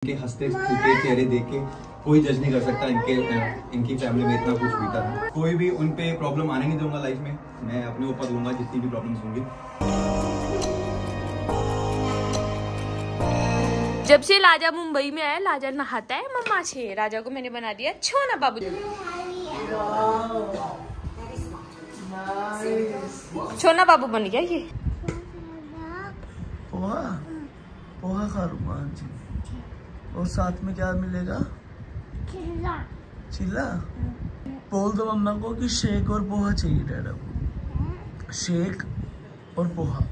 इनके हँसते खिलते चेहरे देख के कोई जज नहीं कर सकता इनके इनकी फैमिली में इतना कुछ बीता था। कोई भी उन पे प्रॉब्लम आने नहीं दूँगा लाइफ में। मैं अपने ऊपर दूँगा जितनी भी प्रॉब्लम्स होंगी। जब से लाजा मुंबई में आया लाजा नहाता है मम्मा से। राजा को मैंने बना दिया छोना बाबू। छोना बाबू बन गया ये। पोहा? पोहा खा लूँगा हाँ जी और साथ में क्या मिलेगा? चिल्ला। बोल दो मम्मा को कि शेक और पोहा चाहिए डैडा को शेक और poha.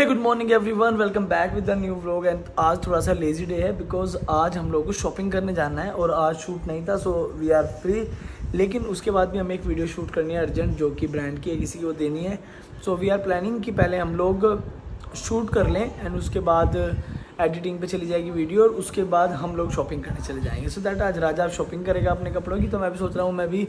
Good morning everyone welcome back with the new vlog and आज थोड़ा सा लेजी डे है बिकॉज़ आज हम लोग को शॉपिंग करने जाना है और आज शूट नहीं था सो वी आर फ्री लेकिन उसके बाद भी हमें एक वीडियो शूट करनी है अर्जेंट जो कि ब्रांड की है किसी को देनी है. सो वी आर प्लानिंग कि पहले हम लोग शूट कर लें एंड उसके बाद एडिटिंग पे चली जाएगी वीडियो और उसके बाद हम लोग शॉपिंग करने चले जाएँगे। सो दैट आज राजा आप शॉपिंग करेगा अपने कपड़ों की तो मैं भी सोच रहा हूँ मैं भी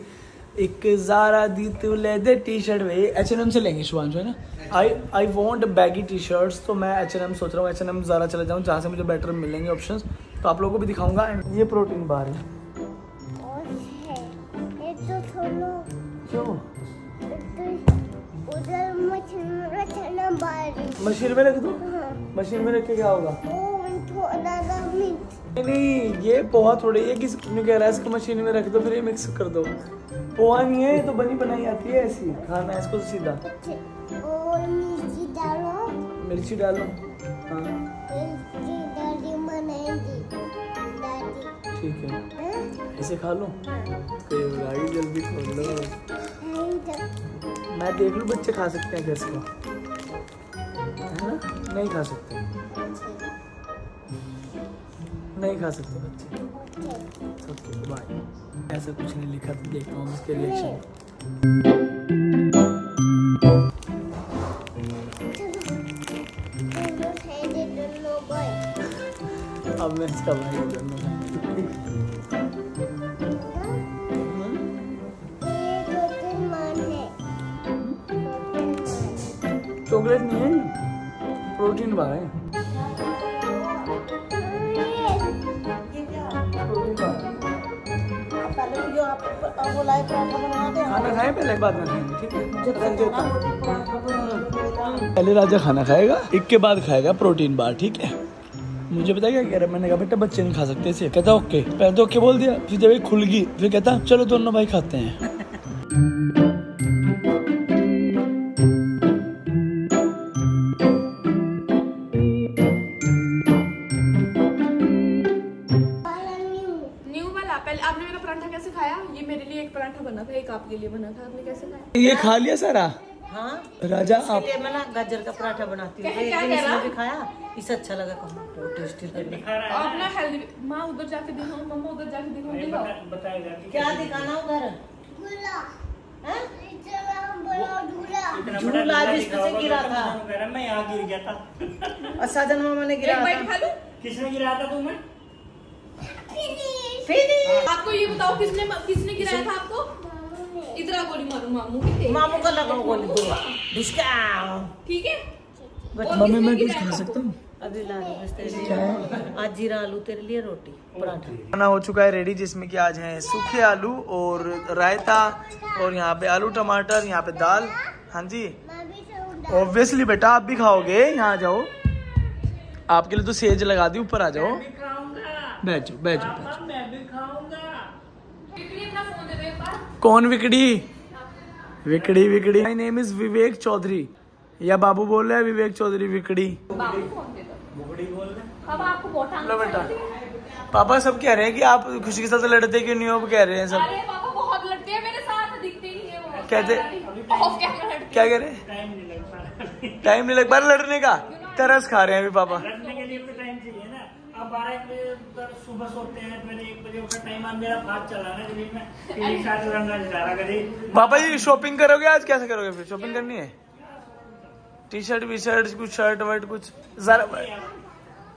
एक जारा दी तू ले दे टी शर्ट वे एच एन एम से लेंगे शुभांशु है ना? I I want baggy t-shirts तो मैं एच एन एम सोच रहा हूँ एच एन एम ज़ारा चले जाऊँ जहाँ से मुझे बेटर मिलेंगे ऑप्शन तो आप लोगों को भी दिखाऊँगा। एंड ये प्रोटीन बार है। मशीन में रख दो। मशीन में रख के क्या होगा? नहीं नहीं ये पोहा थोड़ी ये किस ने कह रहा है? इसको मशीन में रख दो फिर ये मिक्स कर दो। पोहा नहीं है ये तो बनी बनाई आती है ऐसी। खाना है इसको सीधा। मिर्ची डालो हाँ? ठीक है। ऐसे खा लो। तो भाई जल्दी खोल लो। मैं देख लूँ बच्चे खा सकते हैं कैसे है ना? नहीं खा सकते। नहीं खा सकते बच्चे। बाय ऐसा कुछ नहीं लिखा तो देखता हूँ उसके रिएक्शन अब मैं इसका भाई हो चॉकलेट नहीं है? प्रोटीन बार है। खाना खाए पहले बाद में खाएँगे ठीक है? पहले राजा खाना खाएगा एक के बाद खाएगा प्रोटीन बार ठीक है? मुझे बताया क्या कह रहा है? मैंने कहा बेटा बच्चे नहीं खा सकते इसे कहता ओके। पहले तो ओके बोल दिया फिर जब खुल गई फिर कहता चलो दोनों भाई खाते हैं। आपने कैसे खाया? ये खा लिया सारा? हाँ। राजा आप मैं ना गाजर का पराठा बनाती हूँ। क्या- एक दिन इसने भी खाया इसे अच्छा लगा कहूँ टेस्टी लगा। और हेल्दी माँ उधर जाके दिखाओ मम्मा उधर जाके दिखाओ दिखाओ। क्या दिखाना उधर? हैं? झूला आज इससे गिरा था। मैं यहाँ गिर गया था। और साजन मामा ने गिरा एक बाइट खा था लूँ। किसने गिराया था तुम्हें आपको ये बताओ किसने किसने गिराया था आपको? गोली मारू मामू की मामू का गोली दो ढुसका ठीक है? मम्मी मैं कुछ खा सकता हूँ? अभी ला लिए। आज जीरा आलू तेरे लिए रोटी पराठा। खाना हो चुका है रेडी जिसमें कि आज हैं सूखे आलू और रायता और यहाँ पे आलू टमाटर यहाँ पे दाल। हाँ जी? ऑब्वियसली बेटा आप भी खाओगे। यहाँ आ जाओ। आपके लिए तो सेज लगा दी ऊपर आ जाओ। बैठो बैठो बैठो मैं भी खाऊँगा बिक्री अपना फ़ोन दे दो एक बार कौन विकड़ी? विकड़ी विकड़ी। My name is Vivek Chaudhary या बाबू बोल रहे हैं विवेक चौधरी विकड़ी। बाबू फ़ोन दे दो। अब आपको बोटा लो बेटा। पापा सब कह रहे हैं कि आप खुशी के साथ लड़ते क्यों नहीं हो? कह रहे हैं सब। अरे पापा बहुत लड़ते हैं मेरे साथ दिखते ही है वो। कहते क्या कह रहे टाइम नहीं लग पा टाइम नहीं लग पा रहा लड़ने का। तरस खा रहे हैं अभी पापा। बारह एक बजे तक सुबह सोते हैं फिर एक बजे उठा टाइम मेरा भाग चला रहा है में कभी? पापा जी शॉपिंग करोगे आज? कैसे करोगे फिर? शॉपिंग करनी है? टी शर्ट वी शर्ट कुछ शर्ट वर्ट कुछ जरा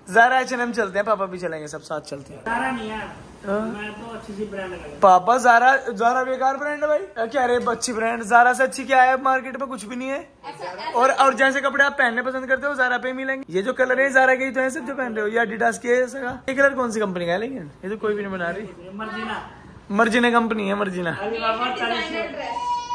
जारा एच एन एम चलते हैं पापा भी चलेंगे सब साथ चलते हैं। है? मैं तो अच्छी ब्रांड पापा जारा जारा बेकार ब्रांड है भाई। क्या रे अच्छी ब्रांड जारा से अच्छी क्या है? मार्केट में कुछ भी नहीं है। और और जैसे कपड़े आप पहनने पसंद करते हो जारा पे मिलेंगे। ये जो कलर है जारा के ही तो है सब जो पहन रहे हो। या डिडास की ये कलर कौन सी कंपनी का है लेकिन? ये तो कोई भी नहीं बना रही। मर्ज़ी ना मर्जीना कंपनी है मर्जीना।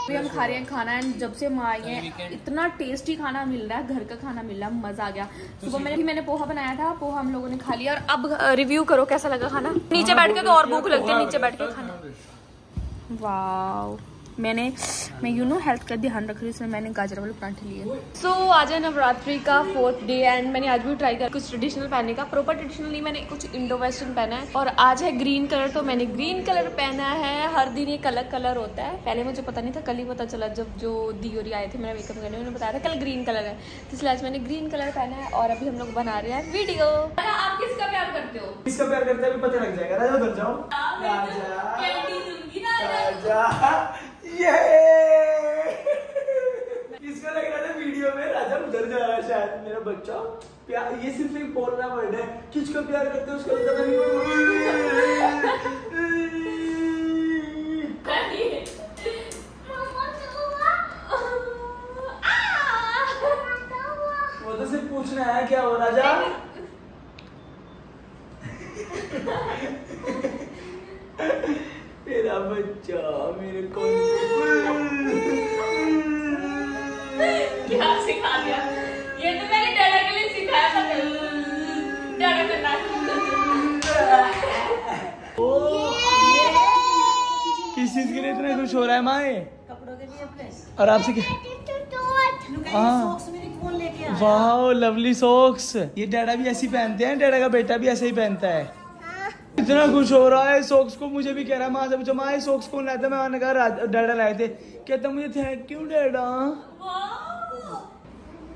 अभी हम खा रहे हैं खाना एंड जब से हम आए हैं इतना टेस्टी खाना मिल रहा है घर का खाना मिल रहा है मज़ा आ गया। सुबह मैंने मैंने पोहा बनाया था पोहा हम लोगों ने खा लिया और अब रिव्यू करो कैसा लगा खाना। नीचे बैठ के तो और भूख लगती है नीचे बैठ के खाना। वाओ मैंने मैं यू नो हेल्थ का ध्यान रख रही हूँ इसमें मैंने गाजर वाले परांठे लिए। सो so, आज है नवरात्रि का फोर्थ डे एंड मैंने आज भी ट्राई किया कुछ ट्रेडिशनल पहनने का। प्रॉपर ट्रेडिशनल मैंने कुछ इंडो वेस्टर्न पहना है। और आज है ग्रीन कलर तो मैंने ग्रीन कलर पहना है। हर दिन एक अलग कलर होता है। पहले मुझे पता नहीं था कल ही पता चला जब जो दियोरी आए थे मेरा मेकअप करने उन्होंने बताया था कल ग्रीन कलर है। तो इसलिए आज मैंने ग्रीन कलर पहना है और अभी हम लोग बना रहे हैं वीडियो आप किसका प्यार करते हो? किसका प्यार करते हैं? अभी पता लग जाएगा। राजा उधर जाओ। राजा। ये किसको लग रहा था वीडियो में राजा उधर जा रहा है शायद मेरा बच्चा। प्यार ये सिर्फ़ एक बोल रहा वर्ड है। किसको प्यार करते हो उसका नहीं वो तो सिर्फ़ पूछना है क्या हो राजा? हो रहा है माए? कपड़ों के लिए अपने। और आपसे क्या हाँ। सॉक्स मेरी कौन लेके आया? वाह लवली सॉक्स ये डैडा भी ऐसे ही पहनते हैं डैडा का बेटा भी ऐसे ही पहनता है। इतना खुश हो रहा है सॉक्स को मुझे भी कह रहा है माँ से पूछो माँ ये सॉक्स कौन लाया था? मैंने कहा डैडा लाए थे। कहता मुझे थैंक यू डैडा।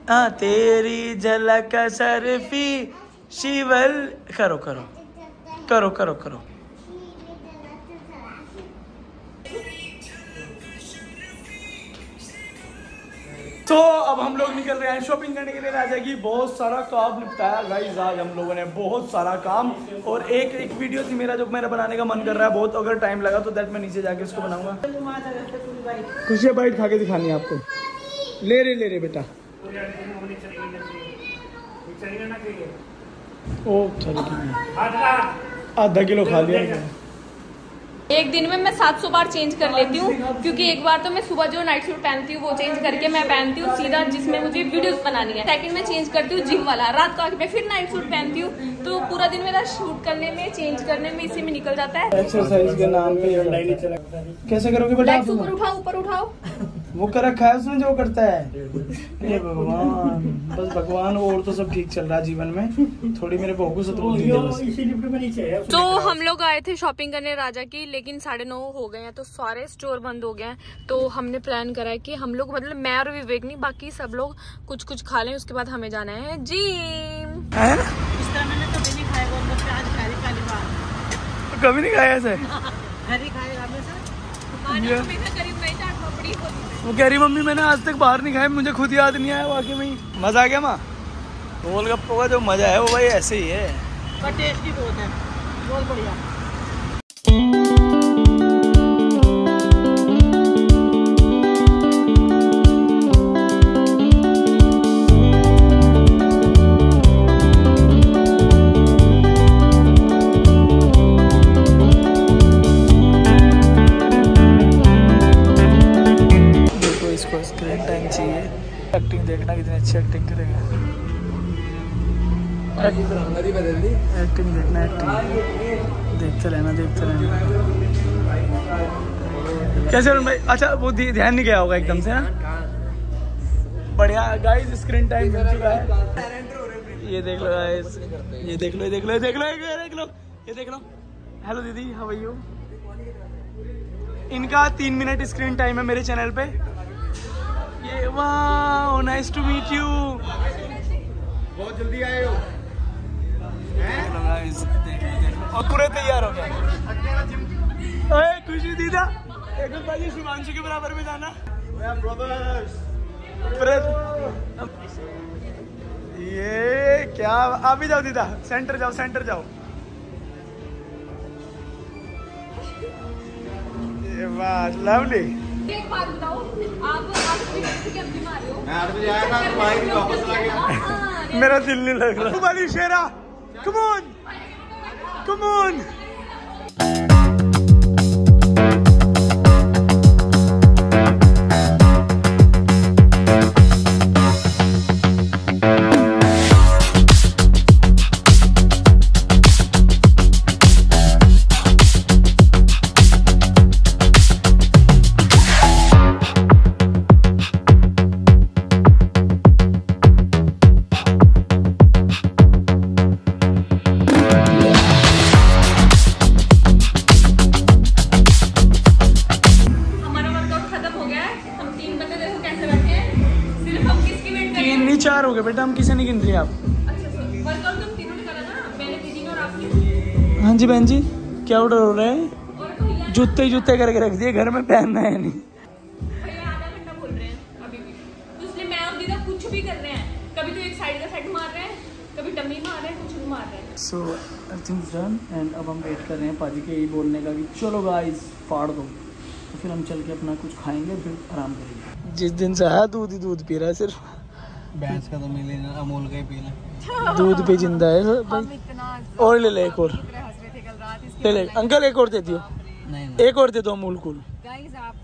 हाँ तेरी झलक सरफी शिवल करो करो। करो करो करो। तो अब हम लोग निकल रहे हैं शॉपिंग करने के लिए। राजा की बहुत सारा काम निपटाया। गाइस आज हम लोगों ने बहुत सारा काम और एक एक वीडियो थी मेरा जो मेरा बनाने का मन कर रहा है। बहुत अगर टाइम लगा तो दैट मैं नीचे जाके उसको बनाऊँगा। खुशियाँ बाइट खा के दिखानी आपको। ले रे ले रे बेटा। ओ आधा किलो खा लिया। एक दिन में मैं 700 बार चेंज कर लेती हूँ क्योंकि एक बार तो मैं सुबह जो नाइट सूट पहनती हूँ वो चेंज करके मैं पहनती हूँ सीधा जिसमें मुझे वीडियोस बनानी है। सेकंड में चेंज करती हूँ जिम वाला रात को आके मैं फिर नाइट सूट पहनती हूँ तो पूरा दिन मेरा शूट करने में चेंज करने में इसी में निकल जाता है। एक्सरसाइज के नाम पे कैसे करोगे बेटा ऊपर उठाओ ऊपर उठाओ। वो कर रखा है उसने जो करता है। ये भगवान बस भगवान और तो सब ठीक चल रहा है जीवन में। थोड़ी मेरे बहू को नीचे है तो हम लोग आए थे शॉपिंग करने राजा की लेकिन साढ़े नौ हो गए हैं तो सारे स्टोर बंद हो गए हैं। तो हमने प्लान करा है कि हम लोग मतलब मैं और विवेक नहीं बाकी सब लोग कुछ कुछ खा लें उसके बाद हमें जाना है। जी इस तरह मैंने कभी नहीं खाया ऐसे? घर ही खाएगा हमेशा वो कह रही, मम्मी, मैंने आज तक बाहर नहीं खाया, मुझे खुद याद नहीं आया, वाकई में। मज़ा आ गया माँ? गोलगप्पो का जो मज़ा है, वो भाई ऐसे ही है। टेस्टी बहुत है, बहुत बढ़िया। कैसे अरुण भाई? अच्छा वो ध्यान नहीं गया होगा एकदम से ना बढ़िया गाइस स्क्रीन टाइम मिल चुका है। ये देख लो गाइस ये देख लो ये देख लो ये देख लो ये देख लो ये देख लो हेलो दीदी हाउ आर यू इनका तीन मिनट स्क्रीन टाइम है मेरे चैनल पे। ये वाह नाइस टू मीट यू बहुत जल्दी आए हो। और पूरे तैयार हो गए। खुशी दीदा। एक भाई शिवांशु के बराबर में जाना। ब्रदर्स ये क्या अभी जाओ दीदा सेंटर जाओ सेंटर जाओ। लवली एक बात बताओ आप आप हो? तो भाई भी वापस आ गया। हाँ, मेरा दिल नहीं लग रहा। वाली शेरा कम ऑन गए बेटा हम किसे नहीं गिन रहे आप? हैं अच्छा वर्कआउट तुम तीनों ने करा ना मैंने दीदी ने और आपने हाँ जी बहन जी क्या ऑर्डर हो रहा है? जूते जूते करके रख दिए घर में पहनना है नहीं। भैया आधा घंटा बोल रहे हैं अभी भी। तो इसलिए मैं और दीदा कुछ भी कर रहे हैं कभी तो एक साइड का सेट मार रहे हैं कभी डमी मार रहे हैं कुछ भी मार रहे हैं। सो अर्थिंग डन एंड अब हम वेट कर रहे हैं पाजी के यही बोलने का कि चलो गाइस फाड़ दो। तो फिर हम चल के अपना कुछ खाएँगे फिर आराम करेंगे। जिस दिन से आया दूध ही दूध पी रहा है सिर्फ़। भैंस का तो मिले ना अमूल का ही पी ले दूध भी ज़िंदा है भाई। और ले ले एक और। ले ले अंकल एक और दे दियो। नहीं एक और दे दो अमूल कूल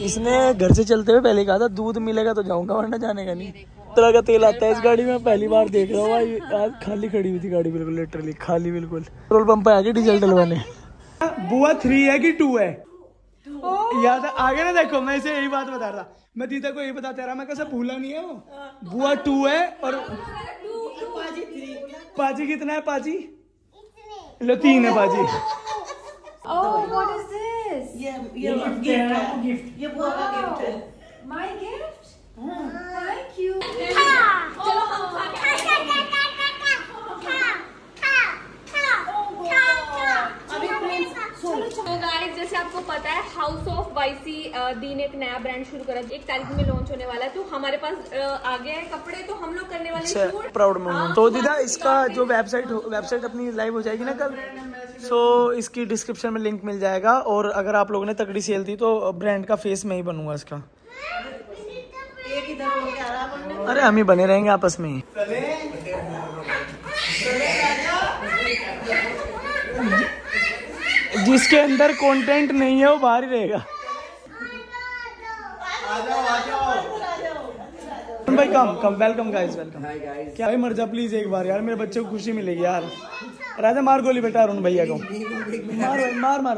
इसने घर से चलते हुए पहले कहा था दूध मिलेगा तो जाऊँगा वरना जाने का नहीं। तरह का तेल आता है इस गाड़ी में पहली बार देख रहा हूँ भाई। आज खाली खड़ी हुई थी गाड़ी बिल्कुल लिटरली खाली बिल्कुल। पेट्रोल पंप पे आगे डीजल डलवाने। बुआ थ्री है कि टू है? याद है आगे ना देखो मैं इसे यही बात बता रहा मैं दीदा को यही बताते रहा मैं कैसे भूला नहीं है वो? बुआ टू है और पाजी कितना है पाजी? लो तीन है पाजी। Oh, what is this? ये ये गिफ्ट है ये बुआ का गिफ्ट है। My gift? Thank you. चलो हम खाते हैं। तो गाइस जैसे आपको पता है हाउस ऑफ़ वाईसी दी ने एक नया ब्रांड शुरू करा एक तारीख में लॉन्च होने वाला है। तो हमारे पास आ गए हैं कपड़े तो हम लोग करने वाले प्राउड मोमेंट हाँ, तो दीदा इसका जो वेबसाइट वेबसाइट अपनी लाइव हो जाएगी ना कल सो इसकी डिस्क्रिप्शन में लिंक मिल जाएगा और अगर आप लोगों ने तगड़ी सेल दी तो ब्रांड का फेस मैं ही बनूँगा इसका। हो गया अरे हम ही बने रहेंगे आपस में ही जिसके अंदर कंटेंट नहीं है वो बाहर ही रहेगा। भाई come come welcome guys welcome क्या भाई मर जा प्लीज़ एक बार यार मेरे बच्चे को खुशी मिलेगी यार। राजा मार गोली बेटा अरुण भैया को। मार भाई मार। मार मार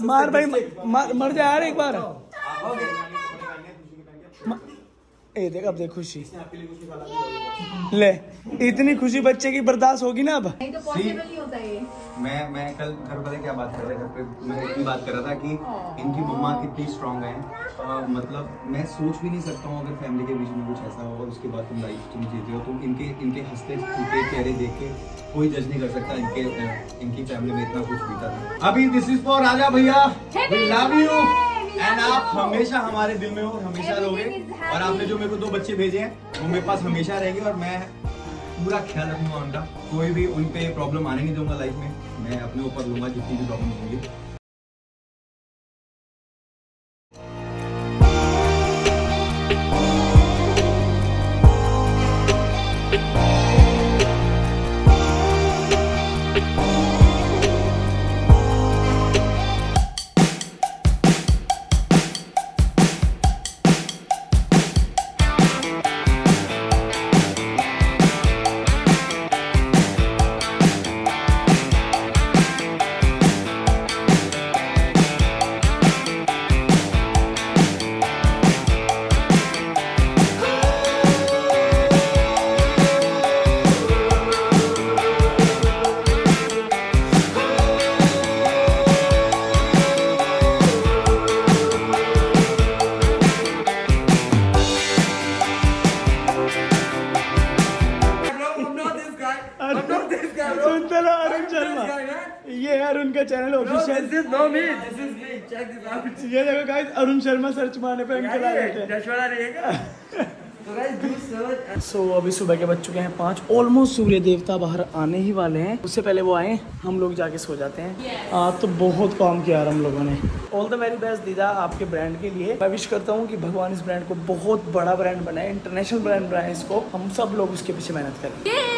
मार भाई मार मर जा यार एक बार। ए देख अब देख खुशी। ले इतनी खुशी बच्चे की बर्दाश्त होगी ना अब। नहीं तो पॉसिबल नहीं होता ये। मैं मैं कल घर वाले क्या बात कर रहा थे? घर पे मैं इतनी बात कर रहा था कि इनकी मम्मा कितनी स्ट्रांग है। अ, मतलब मैं सोच भी नहीं सकता हूँ अगर फैमिली के बीच में कुछ ऐसा हो और उसके बाद तुम लाइफ तुम जीते हो। तुम इनके इनके हँसते फूटे चेहरे देख के कोई जज नहीं कर सकता इनके इनकी फैमिली में इतना कुछ बीता था। अभी दिस इज़ फॉर राजा भैया। लव यू एंड आप हमेशा हमारे दिल में हो हमेशा रहोगे। और आपने जो मेरे को दो बच्चे भेजे हैं वो मेरे पास हमेशा रहेंगे और मैं पूरा ख्याल रखूँगा उनका। कोई भी उन पे प्रॉब्लम आने नहीं दूँगा लाइफ में। मैं अपने ऊपर लूँगा जितनी भी प्रॉब्लम होंगी। शर्मा। ये है अरुण का चैनल ऑफिशियल ये देखो गाइस अरुण शर्मा सर्च मारने पे अंकल आ जाते हैं सो so, अभी सुबह के बज चुके हैं पाँच। ऑलमोस्ट सूर्य देवता बाहर आने ही वाले हैं। उससे पहले वो आए हम लोग जाके सो जाते हैं। हाँ तो बहुत काम किया यार हम लोगों ने। ऑल द वेरी बेस्ट दीदा आपके ब्रांड के लिए। मैं विश करता हूँ कि भगवान इस ब्रांड को बहुत बड़ा ब्रांड बनाए इंटरनेशनल ब्रांड बनाए इसको। हम सब लोग उसके पीछे मेहनत करें।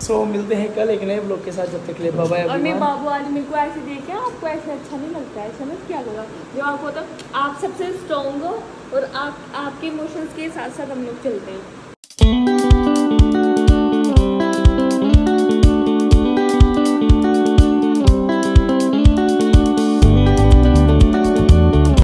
सो so, मिलते हैं कल एक नए ब्लॉग के साथ जब तक ले बाबा और मेरे बाबू आज मेरे को ऐसे देखे आपको ऐसे अच्छा नहीं लगता है समझ क्या लगा? जो आपको होता आप सबसे स्ट्रॉन्ग हो और आप आपके इमोशंस के साथ साथ हम लोग चलते हैं।